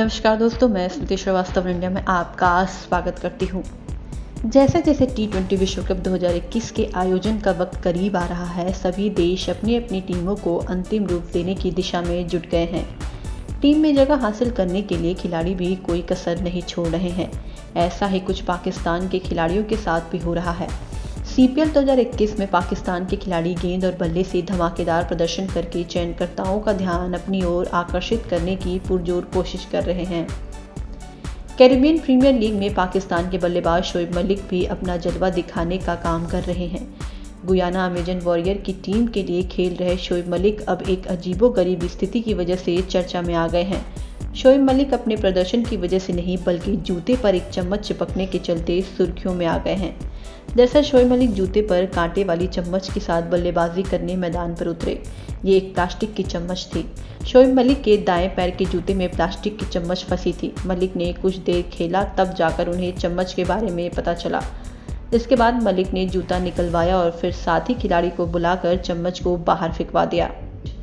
नमस्कार दोस्तों, मैं स्मृति श्रीवास्तव इंडिया में आपका स्वागत करती हूँ। जैसे जैसे टी ट्वेंटी विश्व कप 2021 के आयोजन का वक्त करीब आ रहा है, सभी देश अपनी अपनी टीमों को अंतिम रूप देने की दिशा में जुट गए हैं। टीम में जगह हासिल करने के लिए खिलाड़ी भी कोई कसर नहीं छोड़ रहे हैं। ऐसा ही कुछ पाकिस्तान के खिलाड़ियों के साथ भी हो रहा है। सीपीएल 2021 में पाकिस्तान के खिलाड़ी गेंद और बल्ले से धमाकेदार प्रदर्शन करके चयनकर्ताओं का ध्यान अपनी ओर आकर्षित करने की पुरजोर कोशिश कर रहे हैं। कैरिबियन प्रीमियर लीग में पाकिस्तान के बल्लेबाज शोएब मलिक भी अपना जलवा दिखाने का काम कर रहे हैं। गुयाना अमेजन वॉरियर की टीम के लिए खेल रहे शोएब मलिक अब एक अजीबोगरीब स्थिति की वजह से चर्चा में आ गए हैं। शोएब मलिक अपने प्रदर्शन की वजह से नहीं, बल्कि जूते पर एक चम्मच चिपकने के चलते सुर्खियों में आ गए हैं। दरअसल, शोएब मलिक जूते पर कांटे वाली चम्मच के साथ बल्लेबाजी करने मैदान पर उतरे। ये एक प्लास्टिक की चम्मच थी। शोएब मलिक के दाएँ पैर के जूते में प्लास्टिक की चम्मच फंसी थी। मलिक ने कुछ देर खेला, तब जाकर उन्हें चम्मच के बारे में पता चला। इसके बाद मलिक ने जूता निकलवाया और फिर साथ खिलाड़ी को बुलाकर चम्मच को बाहर फेंकवा दिया।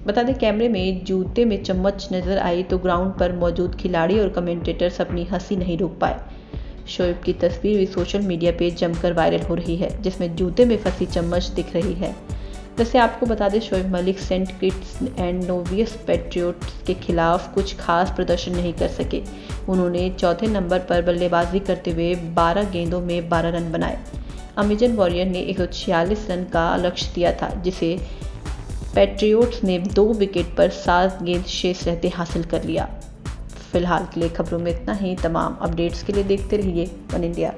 बता दें, कैमरे में जूते में चम्मच नज़र आई तो ग्राउंड पर मौजूद खिलाड़ी और कमेंटेटर्स अपनी हँसी नहीं रोक पाए। शोएब की तस्वीर भी सोशल मीडिया पे जमकर वायरल हो रही है, जिसमें जूते में फंसी चम्मच दिख रही है। वैसे आपको बता दें, Shoaib Malik, Saint Kitts and Nevis Patriots के खिलाफ कुछ खास प्रदर्शन नहीं कर सके। उन्होंने चौथे नंबर पर बल्लेबाजी करते हुए 12 गेंदों में 12 रन बनाए। अमेजन वॉरियर ने एक रन का लक्ष्य दिया था, जिसे पैट्रियोट्स ने दो विकेट पर सात गेंद शेष रहते हासिल कर लिया। फ़िलहाल के लिए खबरों में इतना ही। तमाम अपडेट्स के लिए देखते रहिए वन इंडिया।